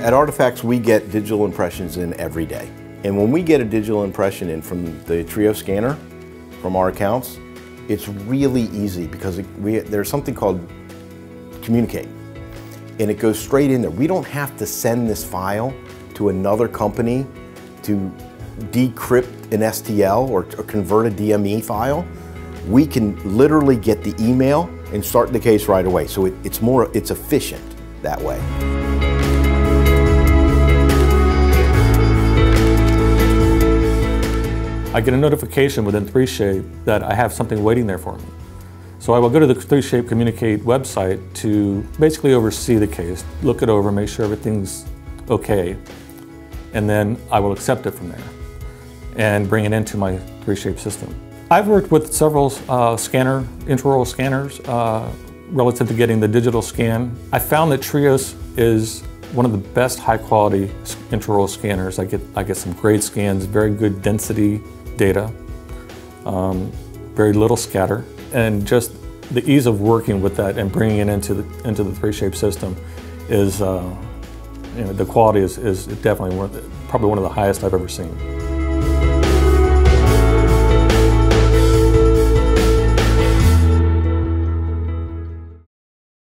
At Artifacts, we get digital impressions in every day. And when we get a digital impression in from the Trios scanner, from our accounts, it's really easy because it, we, there's something called communicate. And it goes straight in there. We don't have to send this file to another company to decrypt an STL or, or convert a DME file. We can literally get the email and start the case right away. So it, it's more, it's efficient that way. I get a notification within 3Shape that I have something waiting there for me. So I will go to the 3Shape Communicate website to basically oversee the case, look it over, make sure everything's okay, and then I will accept it from there and bring it into my 3Shape system. I've worked with several uh, scanner, intraoral scanners uh, relative to getting the digital scan. I found that Trios is one of the best high quality intraoral scanners. I get, I get some great scans, very good density data, um, very little scatter, and just the ease of working with that and bringing it into the, into the 3Shape system is, uh, you know, the quality is, is definitely one the, probably one of the highest I've ever seen.